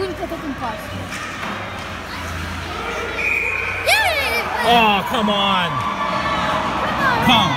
Încă tot în. Oh, come on! Come!